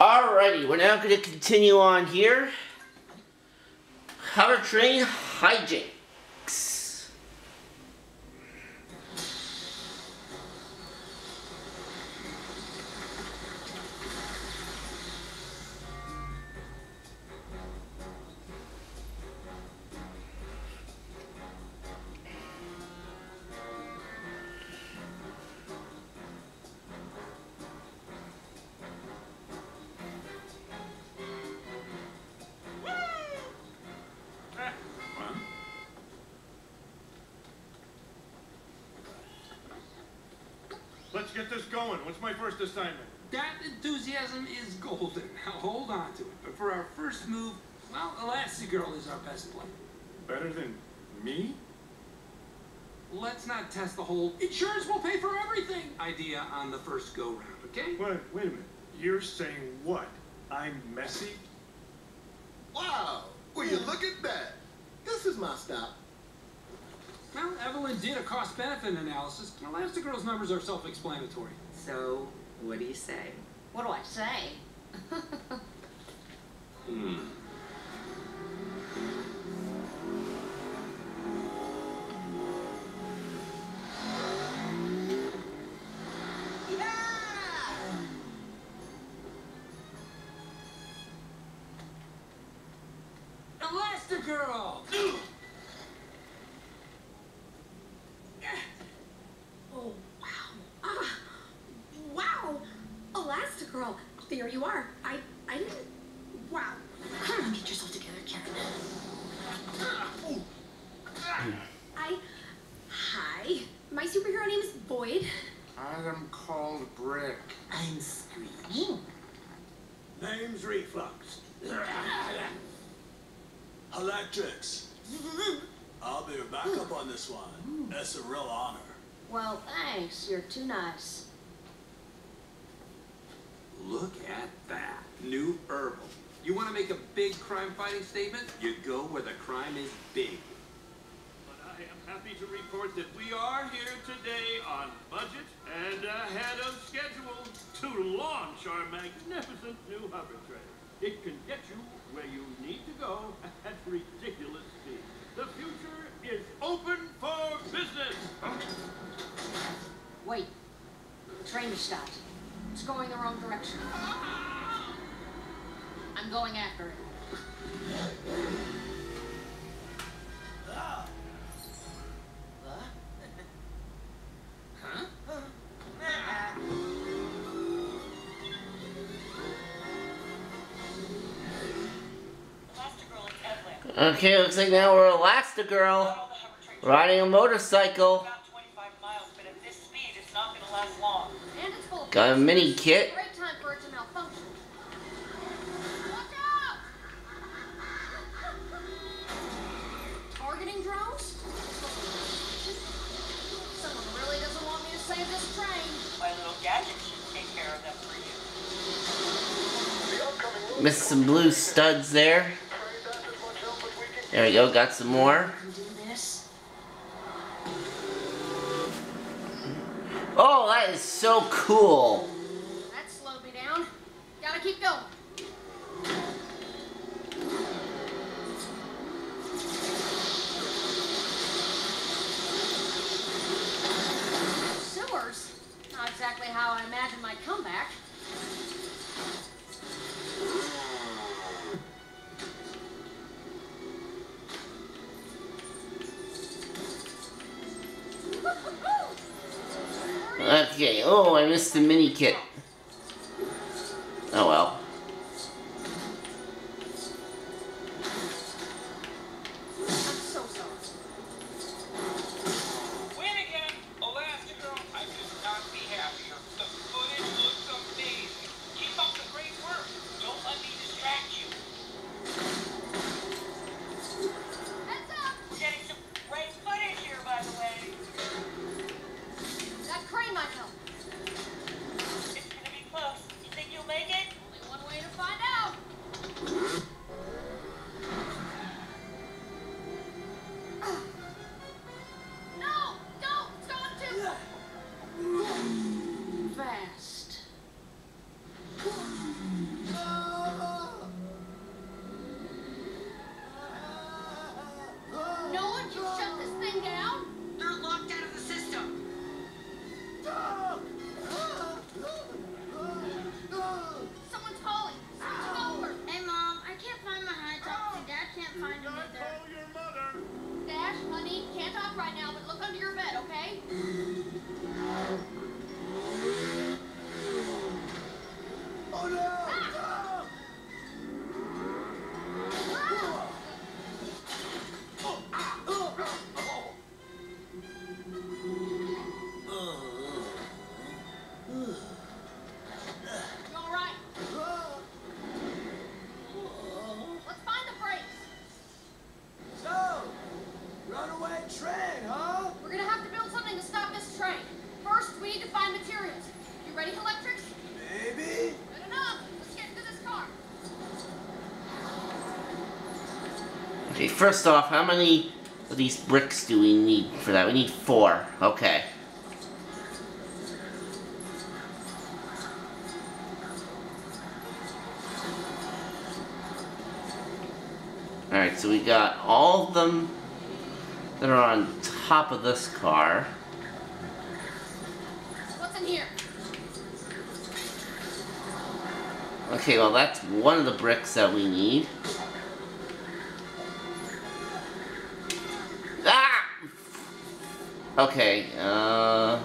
Alrighty, we're now going to continue on here. How to train hijinks. Hold on to it. But for our first move, well, Elastigirl is our best play. Better than me? Let's not test the whole insurance will pay for everything idea on the first go round, okay? Wait, wait a minute. You're saying what? I'm messy? Wow! Will you look at that? This is my stop. Well, Evelyn did a cost benefit analysis. Elastigirl's numbers are self explanatory. So, what do you say? What do I say? Hmm. Elastigirl! Oh, wow. Ah, wow. Elastigirl. There you are. I, I didn't. Wow. Come on, get yourself together, Karen. I. Hi. My superhero name is Voyd. I'm called Brick. I'm Screech. Name's Reflux. Helectrix. I'll be your backup on this one. That's a real honor. Well, thanks. You're too nice. Look at that. New Urbem. You want to make a big crime fighting statement? You go where the crime is big. But I am happy to report that we are here today on budget and ahead of schedule to launch our magnificent new hover train. It can get you where you need to go at ridiculous speed. The future is open for business. Wait. The train has stopped. It's going the wrong direction. I'm going after it. Okay, looks like now we're Elastigirl riding a motorcycle. About 25 miles, but Missed some blue studs there. There we go, got some more. Oh, that is so cool. That slowed me down. Gotta keep going. Oh, I missed the mini kit. First off, how many of these bricks do we need for that? We need four. Okay. Alright, so we got all of them that are on top of this car. What's in here? Okay, well that's one of the bricks that we need. Okay, uh...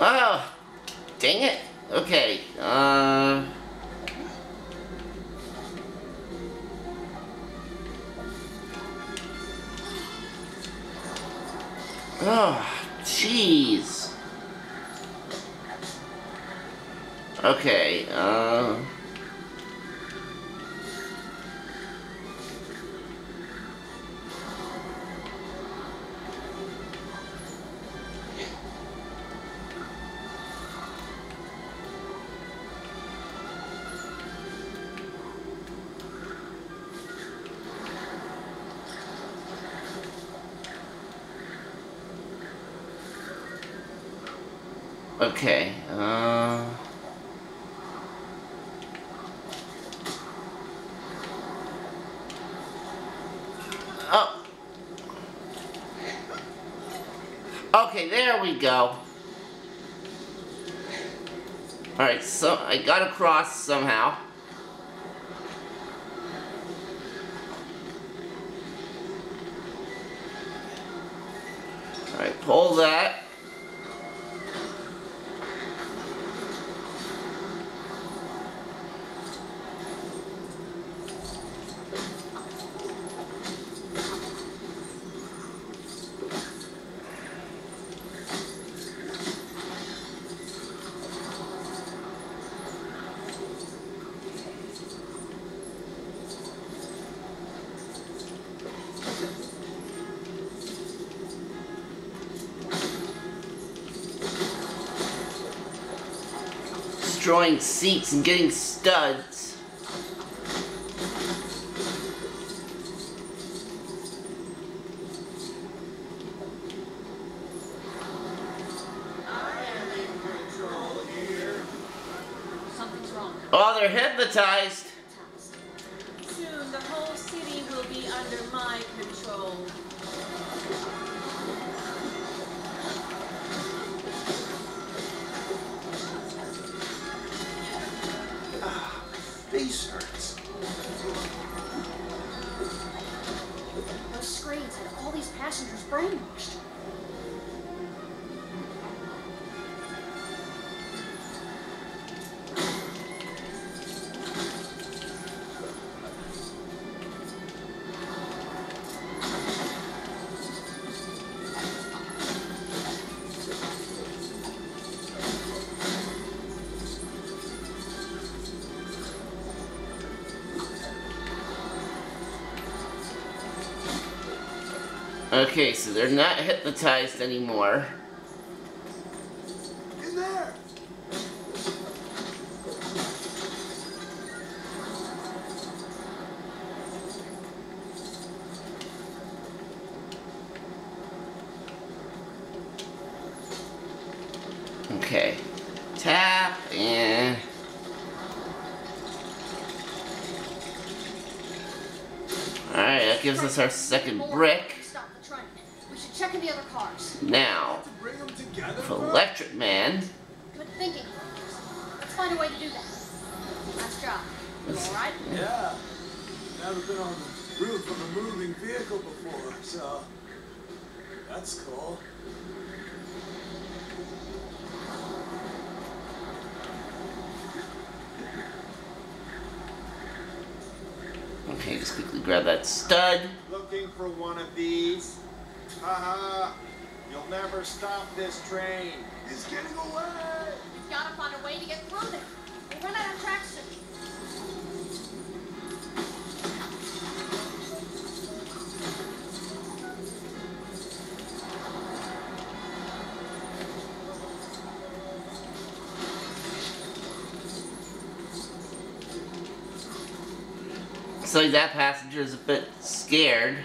Oh! Dang it! Okay, uh... Oh, jeez. Okay, uh... Okay, uh... Oh! Okay, there we go. Alright, so I got across somehow. Alright, pull that. Destroying seats and getting studs. Oh, they're hypnotized. Okay, so they're not hypnotized anymore. In there. Okay. Tap and Alright, that gives us our second brick. Stop the train. We should check in the other cars. Now, Bring them together. for? Electric Man, Good thinking. Let's find a way to do that. Nice job. You alright? Yeah. Never been on the roof of a moving vehicle before, so that's cool. okay, just quickly grab that stud. Looking for one of these? Haha. You'll never stop this train. He's getting away. We've got to find a way to get through there. We run out of traction. soon. Looks like that passenger's a bit scared.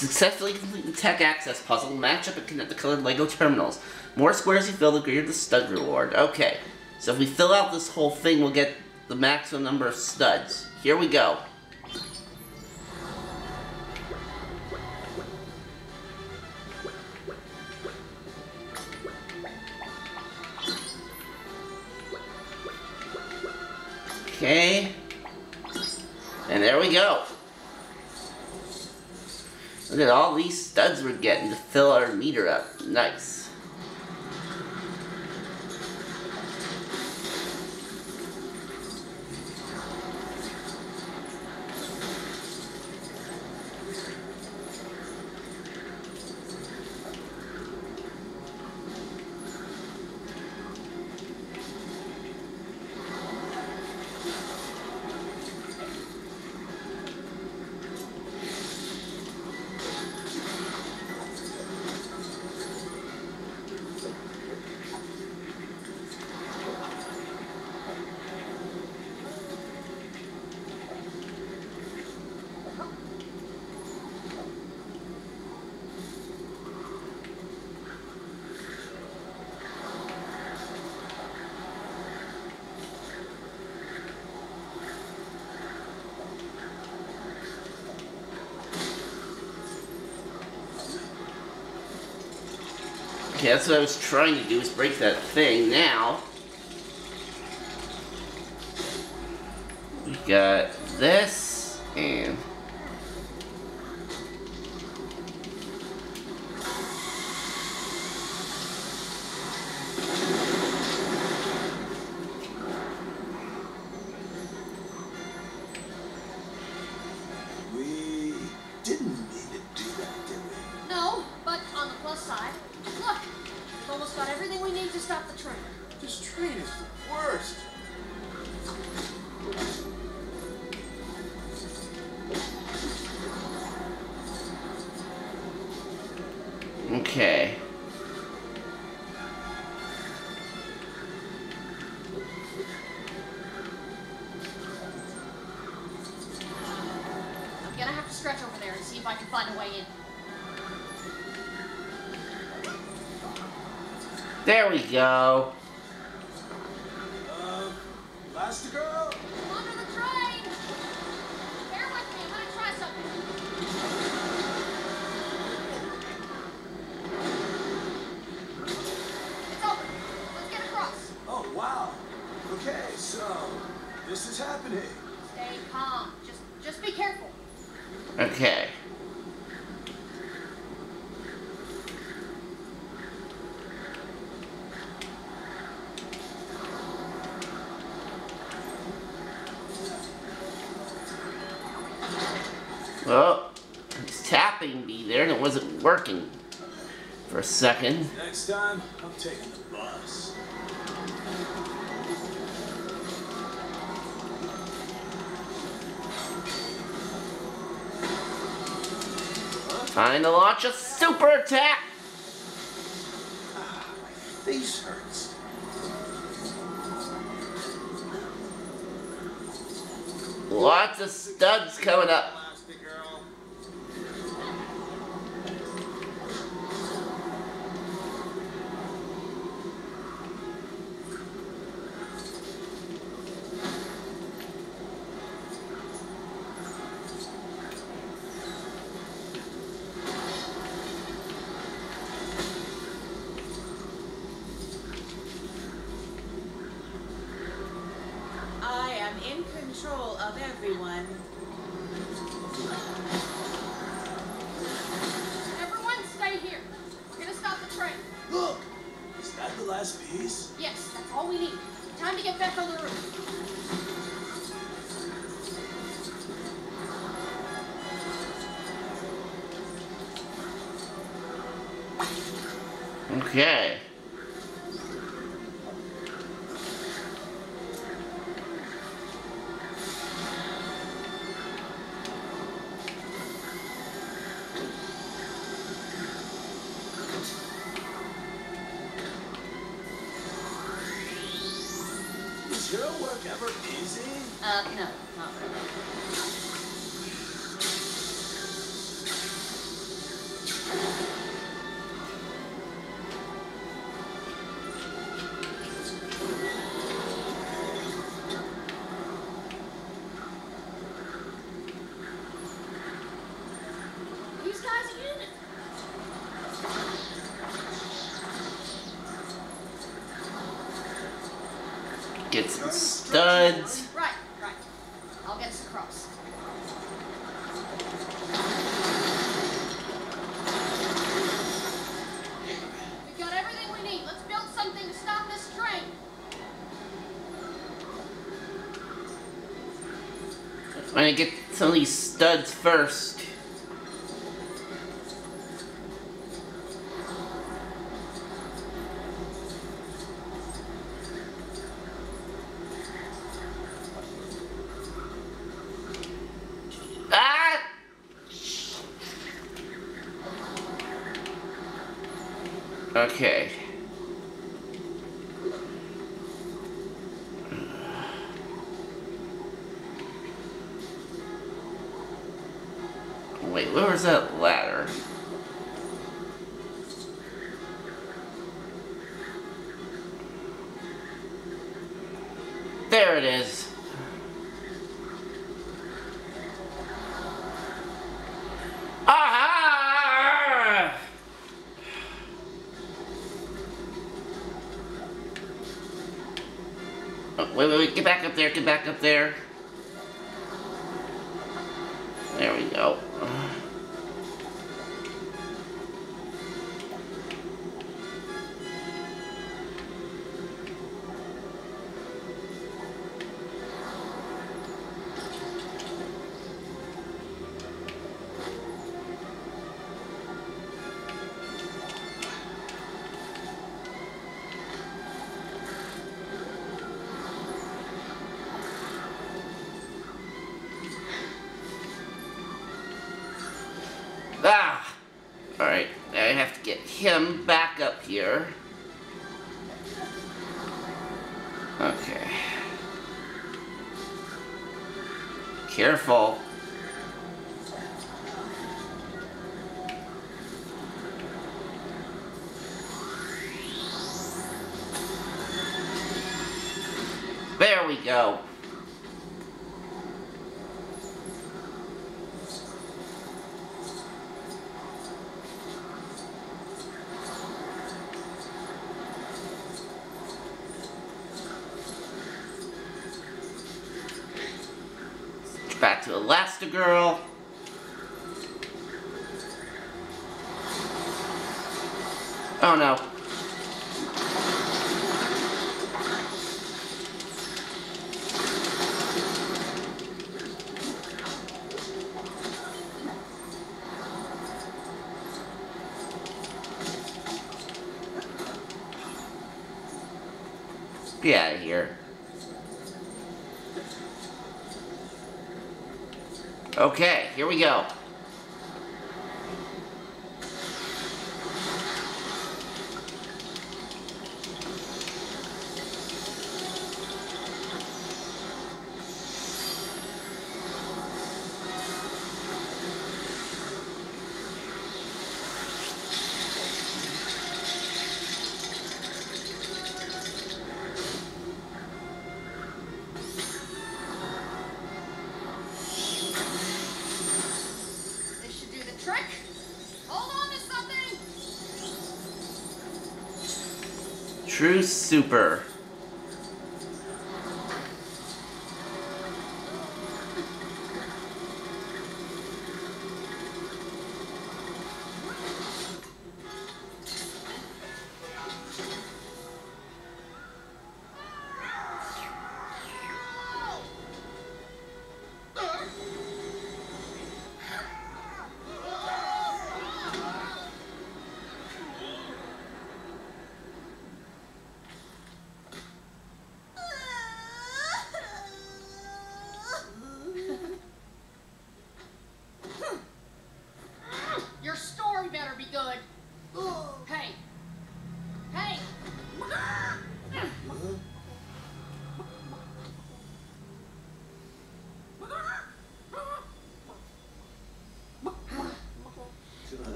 Successfully complete the tech access puzzle. Match up and connect the colored Lego terminals. More squares you fill, the greater the stud reward. Okay. So if we fill out this whole thing, we'll get the maximum number of studs. Here we go. Okay. And there we go. Look at all these studs we're getting to fill our meter up. Nice. Okay, that's what I was trying to do, is break that thing. Now, we got this, and... if I can find a way in. There we go. Uh, Elastigirl? I'm under the train! Bear with me, I'm gonna try something. It's open. Let's get across. Oh, wow. Okay, so this is happening. Stay calm. Just just be careful. Okay. Well, it's tapping me there and it wasn't working for a second. Next time, I'm taking the bus. Time to launch a super attack! Ah, my face hurts. Lots of studs coming up. control of everyone. Everyone stay here. We're gonna stop the train. Look! Is that the last piece? Yes, that's all we need. Time to get back on the roof. Okay. Uh, no, I'm gonna get some of these studs first. Ah! Okay. Wait, where was that ladder? There it is. Aha! Oh, wait, wait, wait, get back up there, get back up there. Him back Back to Elastigirl. Oh no. Get out of here. Okay, here we go. True Super.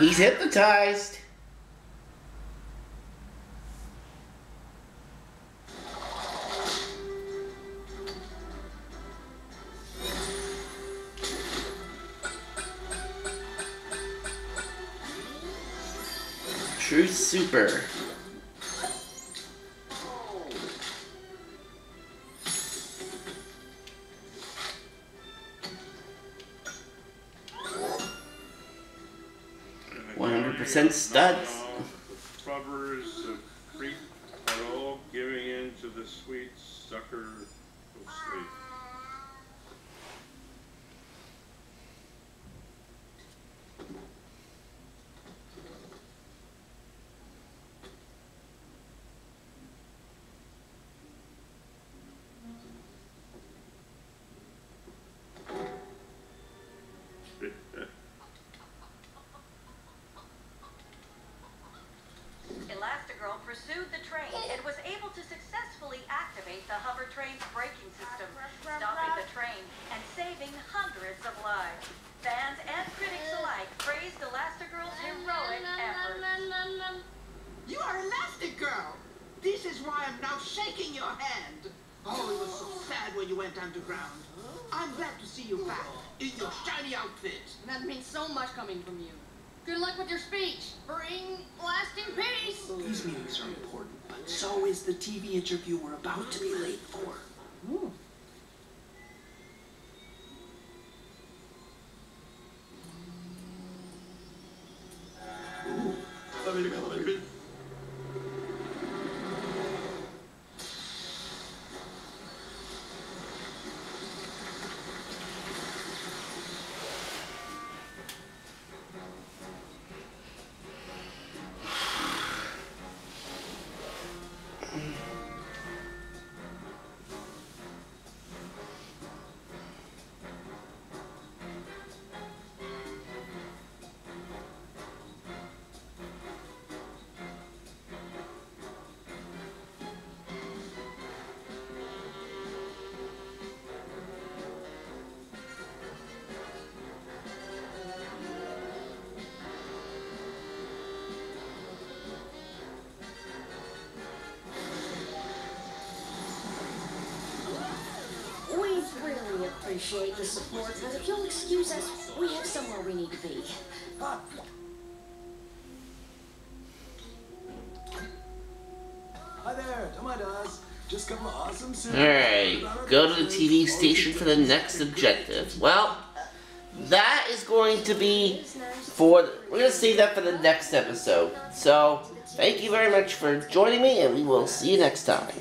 He's hypnotized. True Super. One hundred percent studs. The Rubbers of Creep are all giving in to the sweet sucker of sleep. Elastigirl pursued the train and was able to successfully activate the hover train's braking system, stopping the train and saving hundreds of lives. Fans and critics alike praised Elastigirl's heroic efforts. You are Elastic Girl. This is why I'm now shaking your hand. Oh, it was so sad when you went underground. I'm glad to see you back in your shiny outfit. That means so much coming from you. Good luck with your speech. Bring lasting peace. These meetings are important, but so is the TV interview we're about to be late for. We appreciate the support, but if you'll excuse us, we have somewhere we need to be. Hi there, Tomadas. Just come awesome soon. Alright, go to the TV station for the next objective. Well, that is going to be for. We're going to save that for the next episode. So, thank you very much for joining me, and we will see you next time.